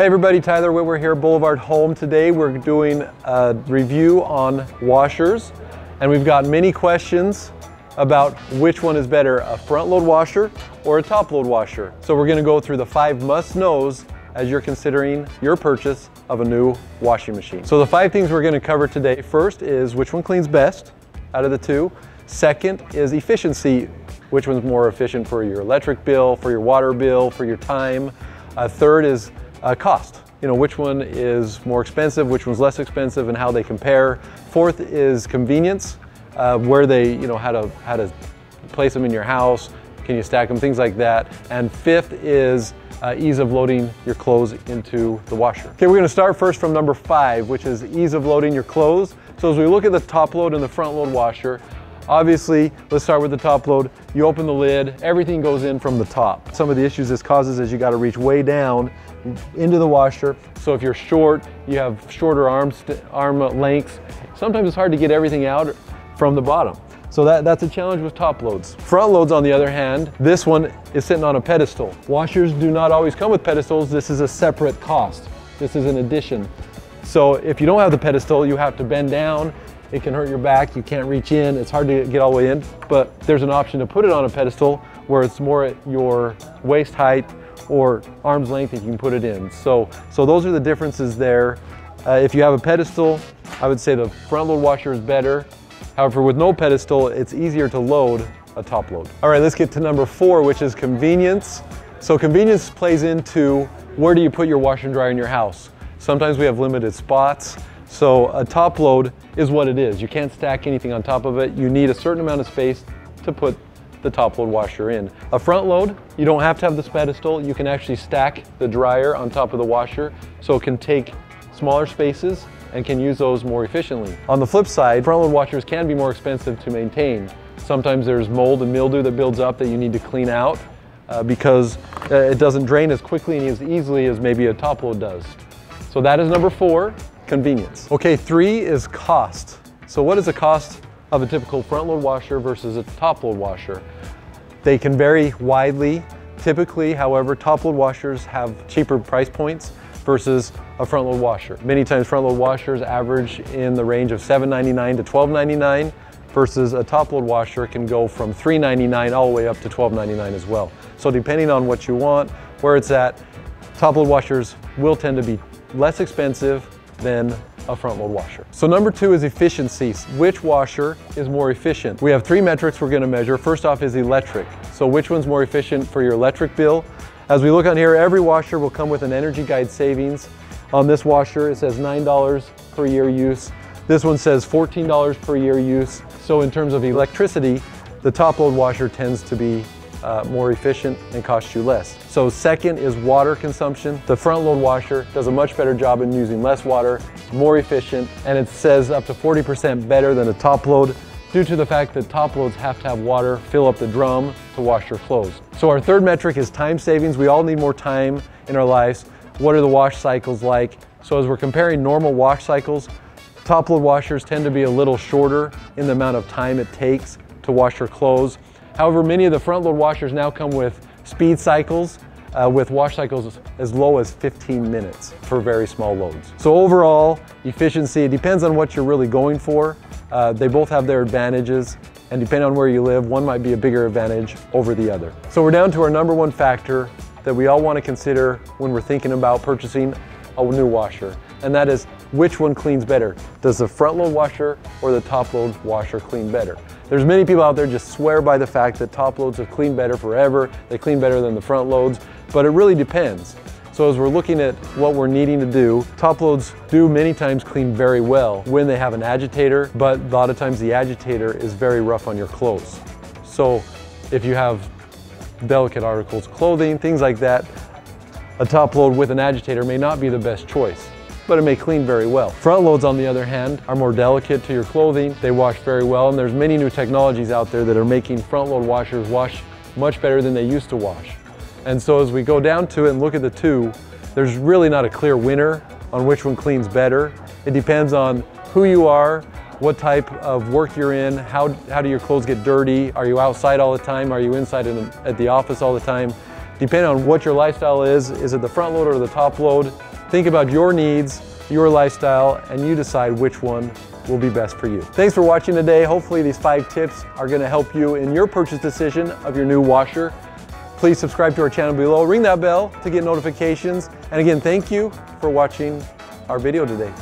Hey everybody, Tyler Whitwer here, Boulevard Home. Today we're doing a review on washers and we've got many questions about which one is better, a front load washer or a top load washer. So we're gonna go through the five must knows as you're considering your purchase of a new washing machine. So the five things we're gonna cover today, first is which one cleans best out of the two. Second is efficiency, which one's more efficient for your electric bill, for your water bill, for your time. Uh, third is uh, cost. You know, which one is more expensive, which one's less expensive, and how they compare. Fourth is convenience, uh, where they, you know, how to, how to place them in your house, can you stack them, things like that. And fifth is uh, ease of loading your clothes into the washer. Okay, we're gonna start first from number five, which is ease of loading your clothes. So as we look at the top load and the front load washer, Obviously, let's start with the top load. You open the lid, everything goes in from the top. Some of the issues this causes is you gotta reach way down into the washer. So if you're short, you have shorter arms, arm lengths, sometimes it's hard to get everything out from the bottom. So that, that's a challenge with top loads. Front loads, on the other hand, this one is sitting on a pedestal. Washers do not always come with pedestals. This is a separate cost. This is an addition. So if you don't have the pedestal, you have to bend down it can hurt your back, you can't reach in, it's hard to get all the way in, but there's an option to put it on a pedestal where it's more at your waist height or arm's length you can put it in. So, so those are the differences there. Uh, if you have a pedestal, I would say the front load washer is better. However, with no pedestal, it's easier to load a top load. All right, let's get to number four, which is convenience. So convenience plays into where do you put your washer and dryer in your house? Sometimes we have limited spots. So a top load is what it is. You can't stack anything on top of it. You need a certain amount of space to put the top load washer in. A front load, you don't have to have this pedestal. You can actually stack the dryer on top of the washer so it can take smaller spaces and can use those more efficiently. On the flip side, front load washers can be more expensive to maintain. Sometimes there's mold and mildew that builds up that you need to clean out uh, because uh, it doesn't drain as quickly and as easily as maybe a top load does. So that is number four convenience. Okay, three is cost. So what is the cost of a typical front load washer versus a top load washer? They can vary widely. Typically, however, top load washers have cheaper price points versus a front load washer. Many times front load washers average in the range of $7.99 to $12.99 versus a top load washer can go from $3.99 all the way up to $12.99 as well. So depending on what you want, where it's at, top load washers will tend to be less expensive than a front load washer. So number two is efficiency. Which washer is more efficient? We have three metrics we're gonna measure. First off is electric. So which one's more efficient for your electric bill? As we look on here, every washer will come with an energy guide savings. On this washer, it says $9 per year use. This one says $14 per year use. So in terms of electricity, the top load washer tends to be uh, more efficient and costs you less. So second is water consumption. The front load washer does a much better job in using less water, more efficient, and it says up to 40% better than a top load due to the fact that top loads have to have water fill up the drum to wash your clothes. So our third metric is time savings. We all need more time in our lives. What are the wash cycles like? So as we're comparing normal wash cycles, top load washers tend to be a little shorter in the amount of time it takes to wash your clothes. However, many of the front load washers now come with speed cycles uh, with wash cycles as low as 15 minutes for very small loads. So overall, efficiency, it depends on what you're really going for. Uh, they both have their advantages and depending on where you live, one might be a bigger advantage over the other. So we're down to our number one factor that we all want to consider when we're thinking about purchasing a new washer, and that is which one cleans better? Does the front load washer or the top load washer clean better? There's many people out there just swear by the fact that top loads have cleaned better forever, they clean better than the front loads, but it really depends. So as we're looking at what we're needing to do, top loads do many times clean very well when they have an agitator, but a lot of times the agitator is very rough on your clothes. So if you have delicate articles, clothing, things like that, a top load with an agitator may not be the best choice but it may clean very well. Front loads, on the other hand, are more delicate to your clothing. They wash very well, and there's many new technologies out there that are making front load washers wash much better than they used to wash. And so as we go down to it and look at the two, there's really not a clear winner on which one cleans better. It depends on who you are, what type of work you're in, how, how do your clothes get dirty, are you outside all the time, are you inside in, at the office all the time. Depending on what your lifestyle is, is it the front load or the top load, Think about your needs, your lifestyle, and you decide which one will be best for you. Thanks for watching today. Hopefully these five tips are gonna help you in your purchase decision of your new washer. Please subscribe to our channel below, ring that bell to get notifications. And again, thank you for watching our video today.